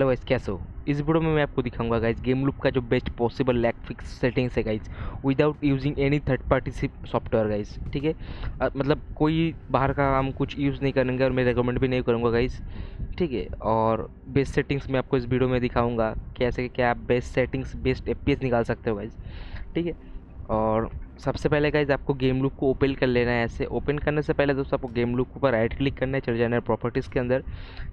Hello guys, कैसे हो? इस वीडियो में मैं आपको दिखाऊँगा गाइस, गेम लूप का जो best possible lag fix settings है guys without using any third party software guys, ठीक है? मतलब कोई बाहर का हम कुछ यूज़ नहीं करेंगे और मैं रिकमेंड भी नहीं करूँगा गाइस, ठीक है? और बेस्ट सेटिंग्स मैं आपको इस वीडियो में दिखाऊँगा, कैसे क्या आप बेस्ट सेटिंग्स बेस्ट एफपीएस निकाल सकते हो गाइस, ठीक है? और सबसे पहले गाइज़ आपको गेम लुक को ओपन कर लेना है ऐसे। ओपन करने से पहले दोस्तों आपको गेम लुक ऊपर राइट क्लिक करना है चले जाना है प्रॉपर्टीज़ के अंदर।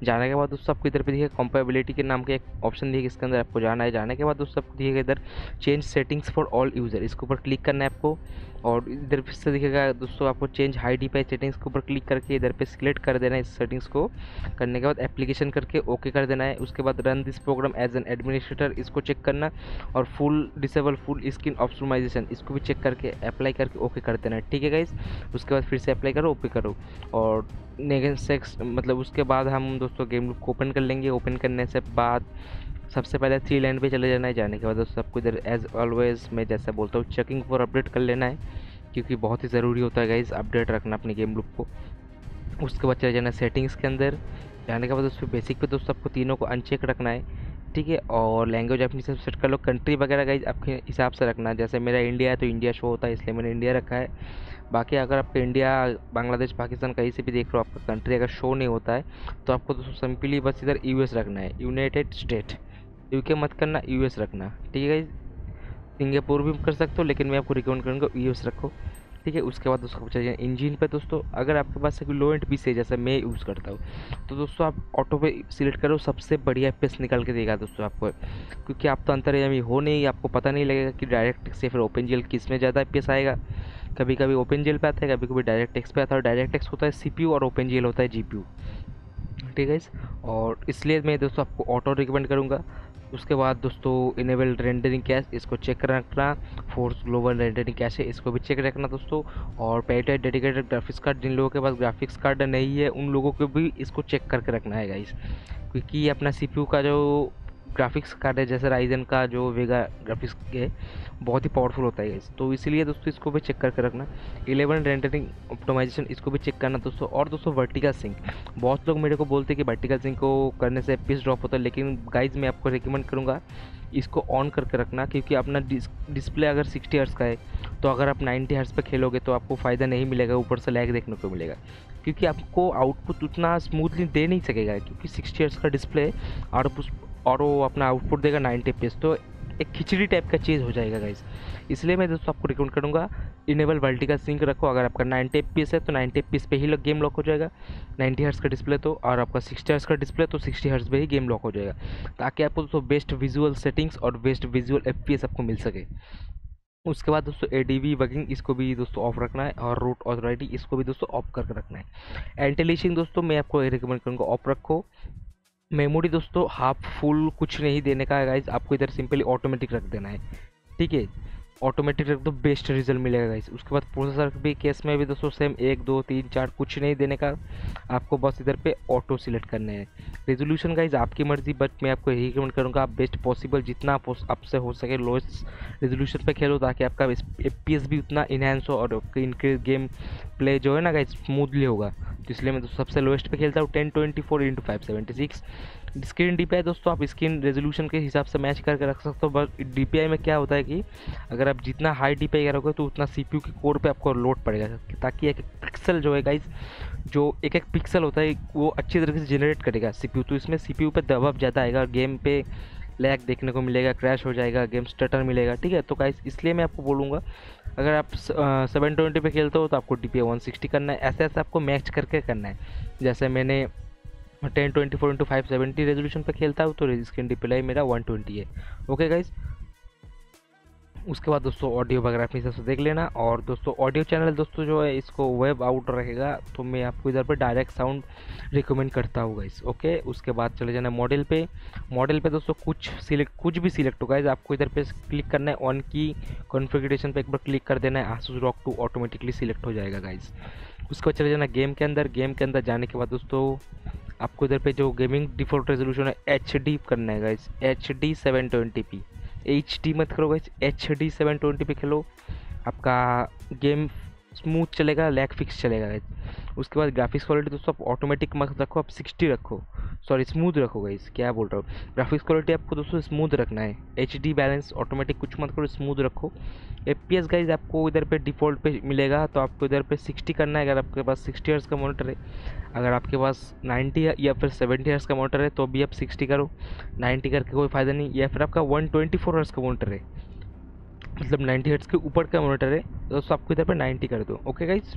जाने के बाद दोस्तों आपको इधर पे देखिए कंपेबिलिटी के नाम के एक ऑप्शन दिए इसके अंदर आपको जाना है। जाने के बाद दोस्तों आपको दिखेगा इधर change settings for all user इसके ऊपर क्लिक करना है आपको। और इधर फिर से दिखेगा, दोस्तों, आपको change high DPI settings के ऊपर क्लिक करके इधर पे सिलेक्ट कर देना है इस सेटिंग्स को। करने के बाद एप्लीकेशन करके ओके कर देना है। उसके बाद run this program as an administrator इसको चेक करना और full disable full screen optimization इसको भी चेक करके अप्लाई करके ओके कर देना है। ठीक है गाइज़ उसके बाद फिर से अप्लाई करो ओके करो। और नेक्स्ट मतलब उसके बाद हम, दोस्तों गेम को ओपन कर लेंगे। ओपन करने से बाद सबसे पहले थ्री लाइन पे चले जाना है, जाने के बाद दोस्तों आपको इधर एज ऑलवेज मैं जैसा बोलता हूँ चेकिंग फॉर अपडेट कर लेना है, क्योंकि बहुत ही ज़रूरी होता है गाइज़ अपडेट रखना अपने गेम लूप को। उसके बाद चले जाना सेटिंग्स के अंदर, जाने के बाद उसमें बेसिक पे दोस्तों आपको तीनों को अनचेक रखना है, ठीक है? और लैंग्वेज अपनी सब सेट कर लो कंट्री वगैरह गाइज़ आपके हिसाब से रखना है, जैसे मेरा इंडिया है तो इंडिया शो होता है, इसलिए मैंने इंडिया रखा है। बाकी अगर आपका इंडिया बांग्लादेश पाकिस्तान कहीं से भी देख रहे हो आपका कंट्री अगर शो नहीं होता है तो आपको दोस्तों सिंपली बस इधर यूएस रखना है यूनाइटेड स्टेट यूके मत करना यूएस रखना। ठीक है गाइज़ सिंगापुर भी कर सकते हो, लेकिन मैं आपको रिकमेंड करूँगा यूएस रखो। ठीक है? उसके बाद उसको जाए इंजन पे दोस्तों, अगर आपके पास लो एंड पीस है, जैसे मैं यूज़ करता हूँ तो दोस्तों आप ऑटो पे सिलेक्ट करो, सबसे बढ़िया पेस निकाल के देगा दोस्तों आपको। क्योंकि आप तो अंतरयामी हो नहीं, आपको पता नहीं लगेगा कि डायरेक्ट से फिर ओपन जेल किसमें ज़्यादा पेस आएगा। कभी कभी ओपन जेल पे आता है कभी कभी डायरेक्ट एक्स पे आता है डायरेक्ट एक्स होता है सी और ओपन जेल होता है जी ठीक है और इसलिए मैं दोस्तों आपको ऑटो रिकमेंड करूँगा। उसके बाद दोस्तों इनेबल रेंडरिंग कैश इसको चेक रखना फोर्स ग्लोबल रेंडरिंग कैश है इसको भी चेक रखना दोस्तों। और पेटेड डेडिकेटेड ग्राफिक्स कार्ड जिन लोगों के पास ग्राफिक्स कार्ड नहीं है, उन लोगों को भी इसको चेक करके रखना है गाइस क्योंकि अपना सीपीयू का जो ग्राफिक्स कार्ड है, जैसे राइजन का जो वेगा ग्राफिक्स है, बहुत ही पावरफुल होता है तो इसीलिए दोस्तों इसको भी चेक करके रखना। इलेवन रेंडरिंग ऑप्टोमाइजेशन इसको भी चेक करना दोस्तों। और दोस्तों वर्टिकल सिंक बहुत लोग मेरे को बोलते हैं कि वर्टिकल सिंक को करने से पीस ड्रॉप होता है, लेकिन गाइज़ मैं आपको रिकमेंड करूँगा इसको ऑन करके रखना, क्योंकि अपना डिस्प्ले अगर सिक्सटी हर्ट्स का है तो अगर आप नाइन्टी हर्ट्स पे खेलोगे तो आपको फ़ायदा नहीं मिलेगा, ऊपर से लैग देखने को मिलेगा। क्योंकि आपको आउटपुट उतना स्मूथली दे नहीं सकेगा, क्योंकि सिक्सटी हर्ट्स का डिस्प्ले है, और और वो अपना आउटपुट देगा नाइन्टी पीस तो एक खिचड़ी टाइप का चीज़ हो जाएगा गाइज़ इसलिए मैं दोस्तों आपको रिकमेंड करूँगा इनेबल वर्टिकल सिंक रखो. अगर आपका नाइन्टी पीस है तो नाइन्टी पीस पे ही गेम लॉक हो जाएगा. नाइन्टी हर्स का डिस्प्ले तो और आपका सिक्सटी हर्स का डिस्प्ले तो सिक्सटी हर्स पे ही गेम लॉक हो जाएगा. ताकि आपको दोस्तों बेस्ट विजुअल सेटिंग्स और बेस्ट विजुअल एफ़ आपको मिल सके. उसके बाद दोस्तों ए डी वी इसको भी दोस्तों ऑफ़ रखना है और रूट ऑथोराइटी इसको भी दोस्तों ऑफ़ करके रखना है. एंटेलिशिंग दोस्तों, मैं आपको रिकमेंड करूँगा ऑफ़ रखो. मेमोरी दोस्तों हाफ़ फुल कुछ नहीं देने का है गाइज़ आपको इधर सिंपली ऑटोमेटिक रख देना है। ठीक है? ऑटोमेटिक रख दो बेस्ट रिज़ल्ट मिलेगा गाइज़ उसके बाद प्रोसेसर भी केस में भी दोस्तों सेम एक, दो, तीन, चार, कुछ नहीं देने का, आपको बस इधर पे ऑटो सिलेक्ट करने हैं। रेजोल्यूशन गाइज़ आपकी मर्ज़ी बट मैं आपको यही रिकमेंड करूँगा, आप बेस्ट पॉसिबल जितना आपसे हो सके लोएस्ट रेजोल्यूशन पे खेलो, ताकि आपका एफ़ भी उतना इन्हेंस हो और इनके गेम प्ले जो है ना गाइज़ स्मूथली होगा। तो इसलिए मैं तो सबसे लोएस्ट पे खेलता हूँ ten twenty four into five seventy six screen D है दोस्तों, आप स्क्रीन रेजोल्यूशन के हिसाब से मैच करके रख सकते हो बट डी पी आई में क्या होता है कि अगर आप जितना हाई डी पी करोगे तो उतना सी पी यू के कोर पर आपको लोड पड़ेगा, ताकि एक पिक्सल जो है गाइज़ जो एक एक पिक्सल होता है, वो अच्छी तरीके से जनरेट करेगा सी पी यू तो इसमें सी पे दबाव ज़्यादा आएगा और गेम पे लैग देखने को मिलेगा, क्रैश हो जाएगा, गेम स्टटर मिलेगा, ठीक है? तो गाइस इसलिए मैं आपको बोलूँगा, अगर आप सेवन ट्वेंटी पर खेलते हो तो आपको डी पी वन सिक्सटी करना है, ऐसे ऐसे आपको मैच करके करना है। जैसे मैंने ten twenty four into five seventy resolution पर खेलता हूँ तो स्क्रीन डिप्लाई मेरा वन ट्वेंटी है। ओके गाइज़ उसके बाद दोस्तों ऑडियो अपनी से देख लेना। और दोस्तों ऑडियो चैनल दोस्तों जो है, इसको वेब आउट रहेगा तो मैं आपको इधर पर डायरेक्ट साउंड रिकमेंड करता हूँ गाइस ओके उसके बाद चले जाना मॉडल पे। मॉडल पे दोस्तों कुछ सिलेक्ट कुछ भी सिलेक्ट होगा आपको इधर पे क्लिक करना है ऑन की कॉन्फ़िगरेशन पे एक बार क्लिक कर देना है Asus rock to automatically select हो जाएगा गाइज़ उसके बाद चले जाना गेम के अंदर। गेम के अंदर जाने के बाद दोस्तों, आपको इधर पे जो गेमिंग डिफ़ॉल्ट रेजोल्यूशन है एच डी करना है guys H D seven twenty P H D मत करो guys H D seven twenty पे खेलो। आपका गेम स्मूथ चलेगा लैग फिक्स चलेगा गाइज़ उसके बाद ग्राफिक्स क्वालिटी दोस्तों, आप ऑटोमेटिक मत रखो, आप सिक्सटी रखो। सॉरी स्मूथ रखो गाइज़ क्या बोल रहा हूँ? ग्राफिक्स क्वालिटी आपको दोस्तों स्मूथ रखना है। एच डी बैलेंस ऑटोमेटिक कुछ मत करो स्मूथ रखो। एफ़ पी एस गाइज़ आपको इधर पे डिफ़ॉल्ट पे मिलेगा तो आपको इधर पे सिक्सटी करना है, अगर आपके पास सिक्सटी ईयर्स का मोनीटर है। अगर आपके पास नाइन्टी या फिर सेवेंटी ईयर्स का मोनीटर है तो भी आप सिक्सटी करो। नाइन्टी करके कोई फ़ायदा नहीं, या फिर आपका वन ट्वेंटी फोर ईयर्स का मोनीटर है। मतलब नाइन्टी हर्ट्स के ऊपर का मोनीटर है तो आपको इधर पे नाइन्टी कर दो। ओके गाइज़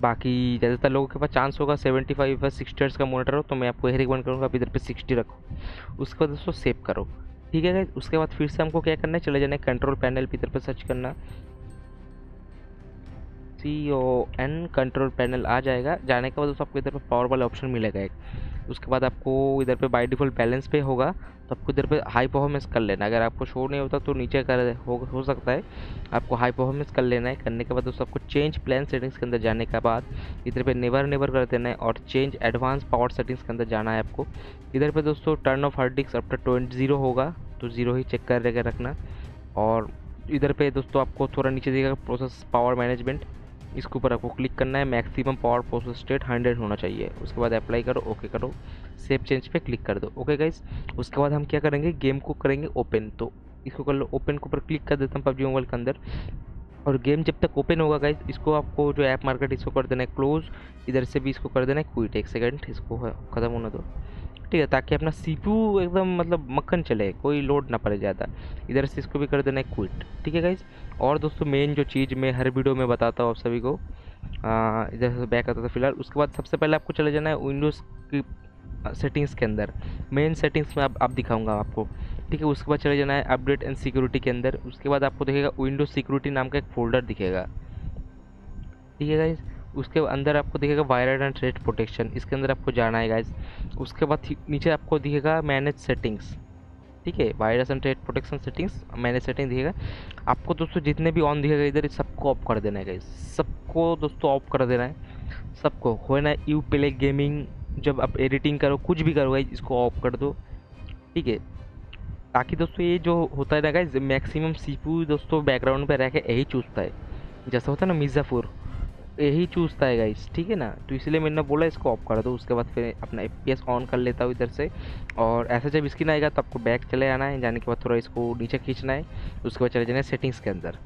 बाकी ज़्यादातर लोगों के पास चांस होगा सेवेंटी फाइव या सिक्सटी का मोनीटर हो तो मैं आपको यही रिकमेंड करूँगा आप इधर पे सिक्सटी रखो। उसके बाद दोस्तों सेव करो। ठीक है उसके बाद फिर से हमको क्या करना है? चले जाना है कंट्रोल पैनल पे इधर पर सर्च करना। C O N control panel आ जाएगा। जाने के बाद दोस्तों आपको इधर पर पावर वाला ऑप्शन मिलेगा एक। उसके बाद आपको इधर पे बाय डिफ़ॉल्ट बैलेंस पे होगा तो आपको इधर पे हाई परफॉर्मेंस कर लेना। अगर आपको शो नहीं होता तो नीचे कर हो, हो सकता है। आपको हाई परफॉर्मेंस कर लेना है। करने के बाद दोस्तों आपको चेंज प्लान सेटिंग्स के अंदर जाने के बाद इधर पे नेवर नेवर कर देना है और चेंज एडवांस पावर सेटिंग्स के अंदर जाना है आपको। इधर पर दोस्तों turn off hard disk after twenty zero होगा तो ज़ीरो ही चेक कर रखना। और इधर पे दोस्तों आपको थोड़ा नीचे देगा प्रोसेस पावर मैनेजमेंट इसके ऊपर आपको क्लिक करना है। Maximum power process state hundred होना चाहिए। उसके बाद अप्लाई करो ओके करो। सेव चेंज पे क्लिक कर दो। ओके गाइज़ उसके बाद हम क्या करेंगे? गेम को करेंगे ओपन तो इसको कर लो ओपन के ऊपर क्लिक कर देता हूँ पबजी मोबाइल के अंदर। और गेम जब तक ओपन होगा गाइज़ इसको आपको जो ऐप मार्केट इसको कर देना है क्लोज इधर से भी इसको कर देना है क्विट एक सेकंड इसको ख़त्म होने दो। ठीक है ताकि अपना सीपीयू एकदम मतलब मक्खन चले कोई लोड ना पड़े ज़्यादा। इधर से इसको भी कर देना है क्विट ठीक है गाइज़ और दोस्तों मेन जो चीज़ मैं हर वीडियो में बताता हूँ आप सभी को इधर से बैक आता था फ़िलहाल। उसके बाद सबसे पहले आपको चले जाना है विंडोज़ की सेटिंग्स के अंदर। मेन सेटिंग्स में आप, आप दिखाऊँगा आपको ठीक है? उसके बाद चले जाना है अपडेट एंड सिक्योरिटी के अंदर। उसके बाद आपको दिखेगा विंडोज़ सिक्योरिटी नाम का एक फोल्डर दिखेगा ठीक है गाइज़ उसके अंदर आपको दिखेगा वायरड एंड थ्रेड प्रोटेक्शन इसके अंदर आपको जाना है गाइज़ उसके बाद नीचे आपको दिखेगा मैनेज सेटिंग्स ठीक है? Virus and threat protection settings manage setting दिखेगा। आपको दोस्तों जितने भी ऑन दिखेगा, इधर सबको ऑफ़ कर देना है गाइज़ सबको दोस्तों ऑफ़ कर देना है। सबको। हो ना यू प्ले गेमिंग जब आप एडिटिंग करो, कुछ भी करो गाइज़ इसको ऑफ़ कर दो। ठीक है? ताकि दोस्तों ये जो होता है ना गाइज़ मैक्सिमम सीपू दोस्तों बैकग्राउंड पे रह के यही चूसता है। जैसा होता है ना मिर्ज़ापुर यही चूजता है गाइस ठीक है ना? तो इसलिए मैंने बोला इसको ऑफ़ कर दो, उसके बाद फिर अपना एफपीएस ऑन कर लेता हूँ इधर से। और ऐसा जब स्क्रीन आएगा तो आपको बैक चले आना है, जाने के बाद थोड़ा इसको नीचे खींचना है, उसके बाद चले जाना है सेटिंग्स के अंदर।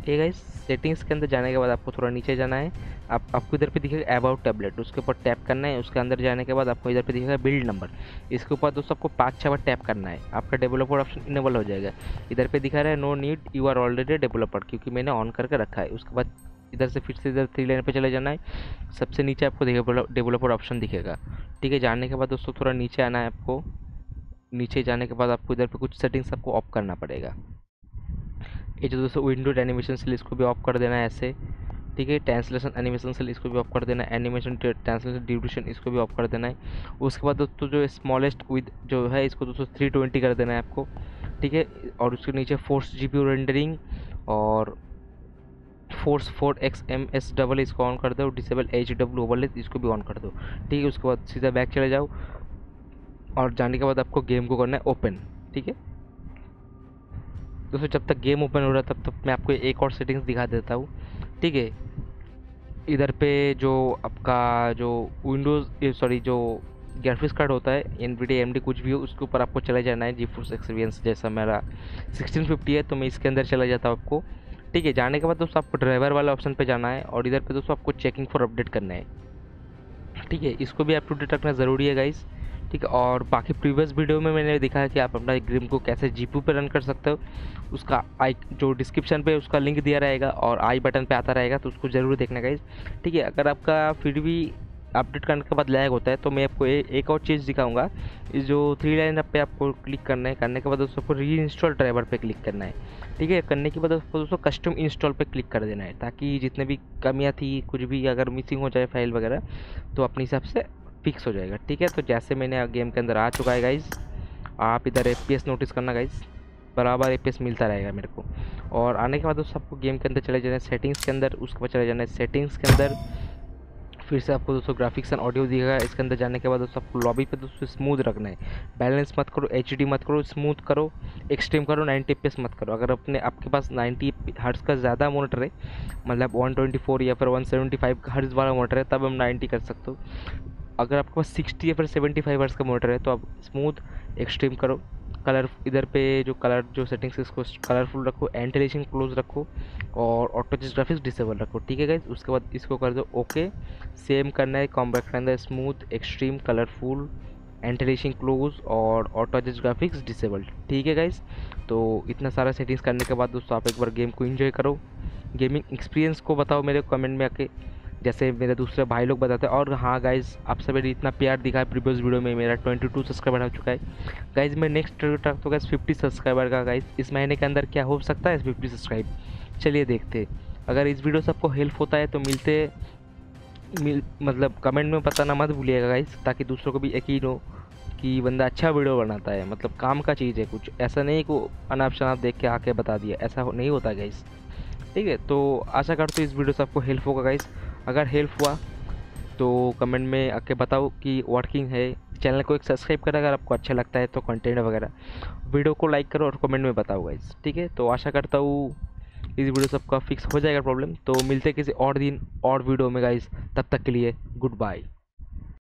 है गाइस सेटिंग्स के अंदर जाने के बाद आपको थोड़ा नीचे जाना है। आप, आपको इधर पे दिखेगा अबाउट टैबलेट उसके ऊपर टैप करना है, उसके अंदर जाने के बाद आपको इधर पे दिखेगा बिल्ड नंबर इसके ऊपर दोस्तों आपको पाँच छः बार टैप करना है, आपका डेवलपर ऑप्शन इनेबल हो जाएगा। इधर पे दिखा रहा है no need you are already developer क्योंकि मैंने ऑन करके रखा है। उसके बाद इधर से फिर से इधर थ्री लाइन पे चले जाना है। सबसे नीचे आपको डेवलपर ऑप्शन दिखेगा। ठीक है, जाने के बाद दोस्तों थोड़ा नीचे आना है आपको। नीचे जाने के बाद आपको इधर पे कुछ सेटिंग्स आपको ऑफ़ करना पड़ेगा। ये जो दोस्तों विंडो एनिमेशन से इसको भी ऑफ़ कर देना है ऐसे। ठीक है ट्रांसलेशन एनिमेशन से इसको भी ऑफ़ कर देना है। एनिमेशन ट्रांसलेशन ड्यूरेशन इसको भी ऑफ़ कर देना है। उसके बाद दोस्तों जो स्मॉलेस्ट विद जो है, इसको दोस्तों थ्री ट्वेंटी कर देना है आपको। ठीक है, और उसके नीचे फोर्स जी रेंडरिंग और force four X M S double इसको ऑन कर दो डिसेबल एच डब्ल्यू ओवरले इसको भी ऑन कर दो। ठीक है, उसके बाद सीधा बैक चले जाओ। और जाने के बाद आपको गेम को करना है ओपन ठीक है? दोस्तों जब तक गेम ओपन हो रहा तब तक मैं आपको एक और सेटिंग्स दिखा देता हूँ। ठीक है? इधर पे जो आपका जो विंडोज़ सॉरी जो ग्राफिक्स कार्ड होता है N V D M D कुछ भी हो, उसके ऊपर आपको चले जाना है जी फोर्स एक्सपीरियंस जैसा मेरा। सिक्सटीन फिफ्टी है तो मैं इसके अंदर चला जाता हूँ आपको। ठीक है, जाने के बाद दोस्तों आपको ड्राइवर वाला ऑप्शन पे जाना है और इधर पे दोस्तों आपको चेकिंग फॉर अपडेट करना है। ठीक है, इसको भी अप टू डेट रखना ज़रूरी है गाइस ठीक है, और बाकी प्रीवियस वीडियो में मैंने दिखा है कि आप अपना गेम को कैसे जी पे रन कर सकते हो। उसका आई जो डिस्क्रिप्शन पे उसका लिंक दिया रहेगा और आई बटन पे आता रहेगा तो उसको ज़रूर देखना गाइज़ ठीक है, अगर आपका फिर भी अपडेट करने के बाद लैग होता है तो मैं आपको ए, एक और चीज़ दिखाऊँगा। जो थ्री लाइन पे आपको क्लिक करना है करने के बाद दोस्तों आपको री इंस्टॉल ड्राइवर पे क्लिक करना है। ठीक है करने के बाद आपको दोस्तों कस्टम इंस्टॉल पे क्लिक कर देना है ताकि जितने भी कमियाँ थी कुछ भी अगर मिसिंग हो जाए फ़ाइल वगैरह तो अपने हिसाब से फिक्स हो जाएगा। ठीक है तो जैसे मैंने गेम के अंदर आ चुका है गाइज़ आप इधर एपीएस नोटिस करना गाइज़ बराबर एपीएस मिलता रहेगा मेरे को। और आने के बाद दोस्तों आपको गेम के अंदर चले जाना है सेटिंग्स के अंदर उसके बाद चले जाना है सेटिंग्स के अंदर फिर से आपको दोस्तों ग्राफिक्स एंड ऑडियो दिखेगा। इसके अंदर जाने के बाद दोस्तों आपको लॉबी पे दोस्तों स्मूथ रखना है। बैलेंस मत करो एचडी मत करो स्मूथ करो एक्सट्रीम करो 90 एफ़ मत करो। अगर अपने आपके पास 90 हर्ट्स का ज़्यादा मोटर है मतलब 124 या फिर 175 हर्ट्स वाला मोटर है, तब हम 90 कर सकते हो। अगर आपके पास 60 या फिर 75 हर्ट्स का मोटर है तो आप स्मूथ एक्सट्रीम करो। कलर इधर पे जो कलर, जो सेटिंग्स है इसको कलरफुल रखो एंटिलेशन क्लोज रखो और ऑटो ग्राफिक्स डिसेबल रखो, ठीक है गाइज़ उसके बाद इसको कर दो ओके सेम करना है कॉम्बैक्ट है smooth extreme colourful antialiasing close और ऑटो ग्राफिक्स डिसेबल ठीक है गाइज़ तो इतना सारा सेटिंग्स करने के बाद दोस्तों, आप एक बार गेम को इन्जॉय करो। गेमिंग एक्सपीरियंस को बताओ मेरे कमेंट में आके। जैसे मेरे दूसरे भाई लोग बताते हैं। और हाँ गाइज़ आप सभी इतना प्यार दिखा है प्रीवियस वीडियो में, मेरा 22 सब्सक्राइबर हो चुका है। गाइज़ मैं नेक्स्ट तक तो गाइज़ 50 सब्सक्राइबर का गाइज़ इस महीने के अंदर क्या हो सकता है फिफ्टी सब्सक्राइब चलिए देखते अगर इस वीडियो से आपको हेल्प होता है तो मिलते, मिल मतलब कमेंट में बताना मत भूलिएगा गाइज़ ताकि दूसरों को भी यकीन हो कि बंदा अच्छा वीडियो बनाता है। मतलब काम का चीज़ है कुछ। ऐसा नहीं को अनाप शनाप देख के आके बता दिया। ऐसा नहीं होता गाइज़ ठीक है तो आशा करते इस वीडियो से आपको हेल्प होगा गाइज़ अगर हेल्प हुआ तो कमेंट में आके बताओ कि वर्किंग है। चैनल को एक सब्सक्राइब करें अगर आपको अच्छा लगता है तो कंटेंट वगैरह। वीडियो को लाइक करो और कमेंट में बताओ गाइज़ ठीक है? तो आशा करता हूँ इस वीडियो सबका फिक्स हो जाएगा प्रॉब्लम तो मिलते किसी और दिन, और वीडियो में गाइज़ तब तक के लिए गुड बाय